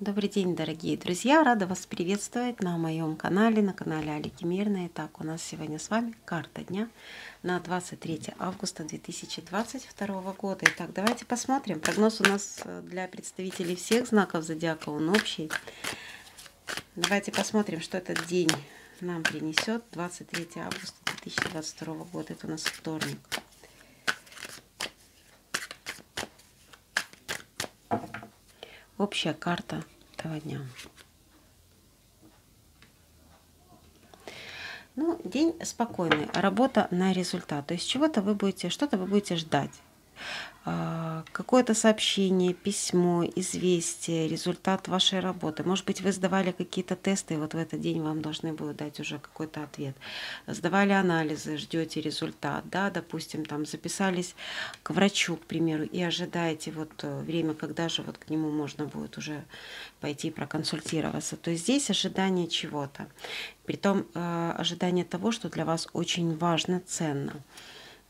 Добрый день, дорогие друзья! Рада вас приветствовать на моем канале, на канале Алики Мирная. Итак, у нас сегодня с вами карта дня на 23 августа 2022 года. Итак, давайте посмотрим. Прогноз у нас э, для представителей всех знаков зодиака, он общий. Давайте посмотрим, что этот день нам принесет. 23 августа 2022 года, это у нас вторник. Общая карта этого дня. Ну, день спокойный, работа на результат. То есть чего-то вы будете, что-то вы будете ждать. А, какое-то сообщение, письмо, известие, результат вашей работы. Может быть, вы сдавали какие-то тесты, и вот в этот день вам должны будут дать уже какой-то ответ. Сдавали анализы, ждете результат, да, допустим, там записались к врачу, к примеру, и ожидаете вот э, время, когда же вот к нему можно будет уже пойти проконсультироваться. То есть здесь ожидание чего-то. Притом э, ожидание того, что для вас очень важно, ценно.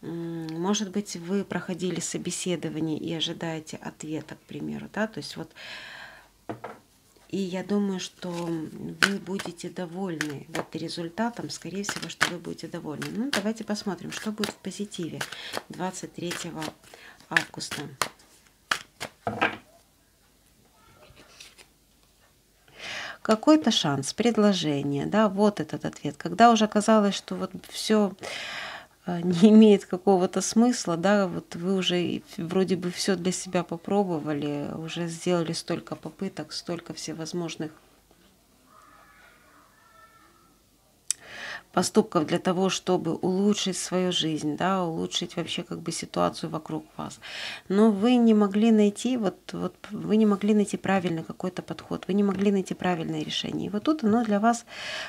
Может быть, вы проходили собеседование и ожидаете ответа, к примеру, да, то есть вот и я думаю, что вы будете довольны вот результатом, скорее всего, что вы будете довольны. Ну, давайте посмотрим, что будет в позитиве 23 августа. Какой-то шанс, предложение, да, вот этот ответ. Когда уже казалось, что вот все не имеет какого-то смысла, да, вот вы уже вроде бы все для себя попробовали, уже сделали столько попыток, столько всевозможных поступков для того, чтобы улучшить свою жизнь, да, улучшить вообще как бы ситуацию вокруг вас. Но вы не могли найти, вот, вот вы не могли найти правильный какой-то подход, вы не могли найти правильное решение. И вот тут оно для вас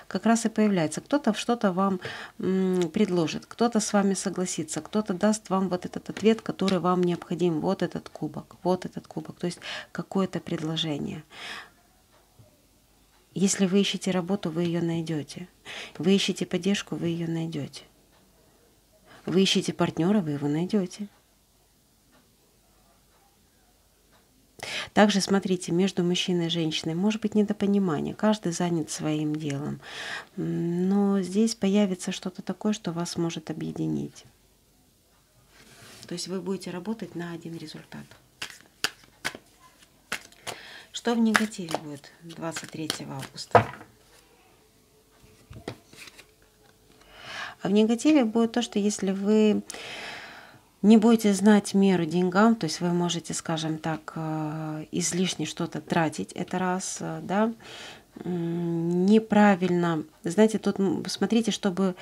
как раз и появляется. Кто-то что-то вам предложит, кто-то с вами согласится, кто-то даст вам вот этот ответ, который вам необходим. Вот этот кубок, вот этот кубок. То есть какое-то предложение. Если вы ищете работу, вы ее найдете. Вы ищете поддержку, вы ее найдете. Вы ищете партнера, вы его найдете. Также смотрите, между мужчиной и женщиной может быть недопонимание, каждый занят своим делом, но здесь появится что-то такое, что вас может объединить. То есть вы будете работать на один результат. Что в негативе будет 23 августа? А в негативе будет то, что если вы не будете знать меру деньгам, то есть вы можете, скажем так, э, излишне что-то тратить, это раз, э, да, неправильно. Знаете, тут смотрите, чтобы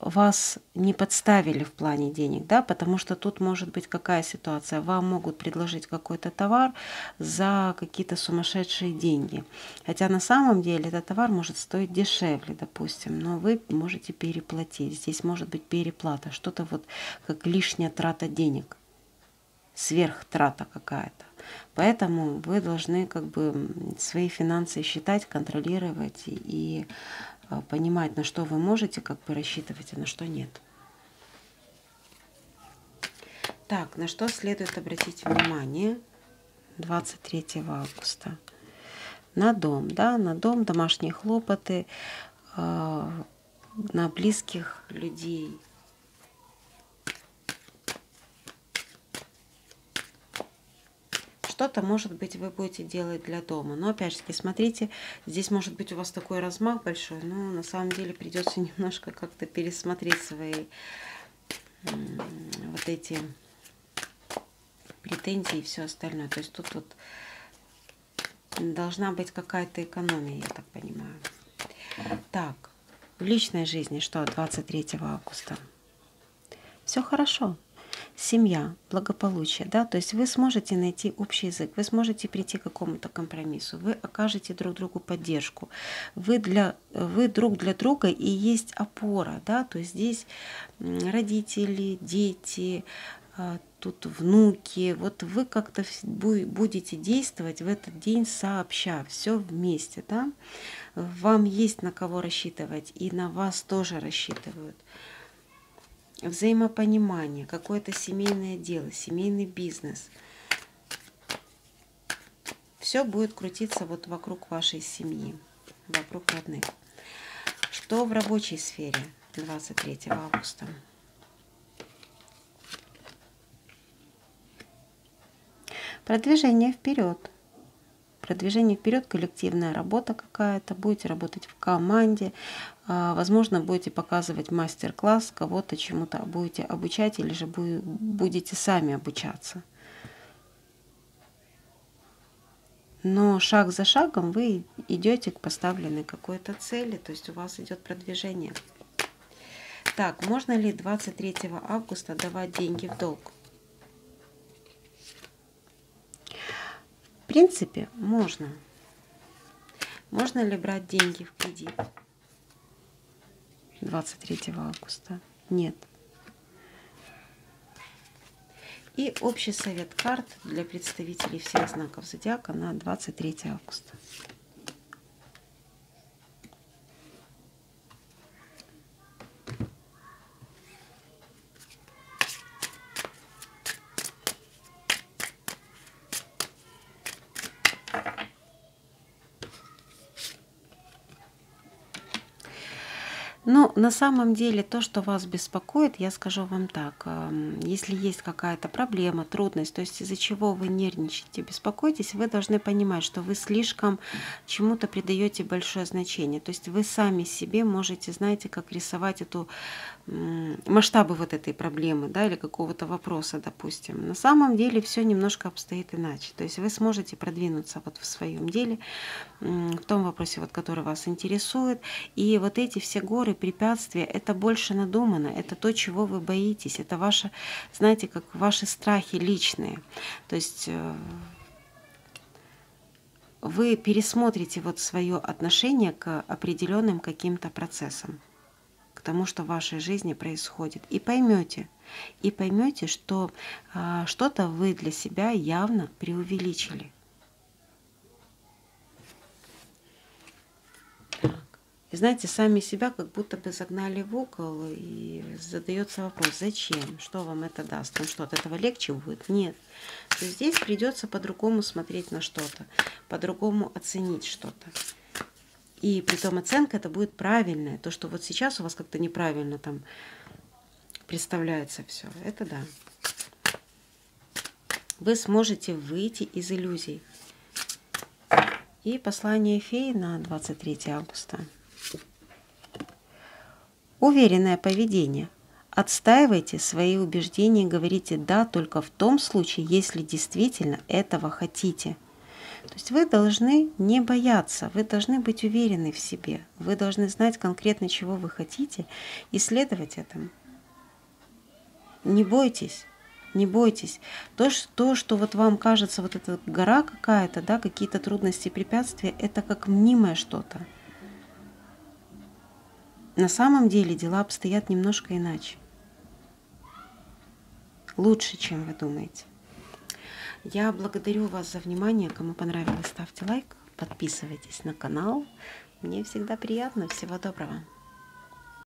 вас не подставили в плане денег, да, потому что тут может быть какая ситуация. Вам могут предложить какой-то товар за какие-то сумасшедшие деньги. Хотя на самом деле этот товар может стоить дешевле, допустим, но вы можете переплатить. Здесь может быть переплата, что-то вот как лишняя трата денег, сверхтрата какая-то. Поэтому вы должны как бы свои финансы считать, контролировать и понимать, на что вы можете как бы рассчитывать, а на что нет. Так, на что следует обратить внимание 23 августа? На дом, да, на дом, домашние хлопоты, а, на близких людей, что-то, может быть, вы будете делать для дома. Но опять же, смотрите, здесь может быть у вас такой размах большой, но на самом деле придется немножко как-то пересмотреть свои вот эти претензии и все остальное. То есть тут вот должна быть какая-то экономия, я так понимаю. Так, в личной жизни что 23 августа? Все хорошо семья, благополучие, да, то есть вы сможете найти общий язык, вы сможете прийти к какому-то компромиссу, вы окажете друг другу поддержку, вы, для, вы друг для друга и есть опора, да, то есть здесь родители, дети, а, тут внуки, вот вы как-то будете действовать в этот день сообща, все вместе, да, вам есть на кого рассчитывать и на вас тоже рассчитывают взаимопонимание, какое-то семейное дело, семейный бизнес. все будет крутиться вот вокруг вашей семьи, вокруг родных. Что в рабочей сфере 23 августа? Продвижение вперед. Продвижение вперед, коллективная работа какая-то, будете работать в команде, а, возможно, будете показывать мастер-класс, кого-то чему-то будете обучать или же будете сами обучаться. Но шаг за шагом вы идете к поставленной какой-то цели, то есть у вас идет продвижение. Так, можно ли 23 августа давать деньги в долг? В принципе, можно. Можно ли брать деньги в кредит 23 августа? Нет. И общий совет карт для представителей всех знаков зодиака на 23 августа. Но на самом деле то, что вас беспокоит, я скажу вам так, если есть какая-то проблема, трудность, то есть из-за чего вы нервничаете, беспокоитесь, вы должны понимать, что вы слишком чему-то придаете большое значение. То есть вы сами себе можете, знаете, как рисовать эту масштабы вот этой проблемы, да, или какого-то вопроса, допустим. На самом деле все немножко обстоит иначе. То есть вы сможете продвинуться вот в своем деле, в том вопросе, вот, который вас интересует. И вот эти все горы, препятствия, это больше надумано, это то, чего вы боитесь, это ваши, знаете, как ваши страхи личные. То есть э, вы пересмотрите вот свое отношение к определенным каким-то процессам, к тому, что в вашей жизни происходит, и поймете, и поймете, что а, что-то вы для себя явно преувеличили. И знаете, сами себя как будто бы загнали в угол, и задается вопрос, зачем, что вам это даст, ну что, от этого легче будет? Нет. То есть здесь придется по-другому смотреть на что-то, по-другому оценить что-то. И при том оценка это будет правильная. То, что вот сейчас у вас как-то неправильно там представляется все, это да. Вы сможете выйти из иллюзий. И послание феи на 23 августа. Уверенное поведение. Отстаивайте свои убеждения и говорите «да» только в том случае, если действительно этого хотите. То есть вы должны не бояться, вы должны быть уверены в себе, вы должны знать конкретно, чего вы хотите, и следовать этому. Не бойтесь, не бойтесь. То, что, что вот вам кажется, вот эта гора какая-то, да, какие-то трудности, препятствия, это как мнимое что-то. На самом деле дела обстоят немножко иначе. Лучше, чем вы думаете. Я благодарю вас за внимание. Кому понравилось, ставьте лайк, подписывайтесь на канал. Мне всегда приятно. Всего доброго.